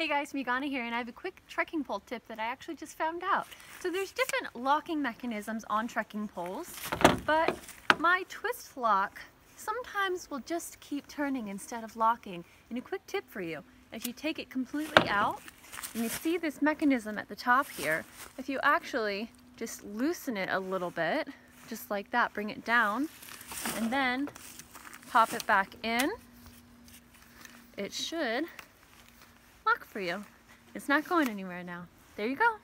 Hey guys, Meegana here and I have a quick trekking pole tip that I actually just found out. So there's different locking mechanisms on trekking poles, but my twist lock sometimes will just keep turning instead of locking. And a quick tip for you, if you take it completely out and you see this mechanism at the top here, if you actually just loosen it a little bit, just like that, bring it down, and then pop it back in, it should for you. It's not going anywhere now. There you go.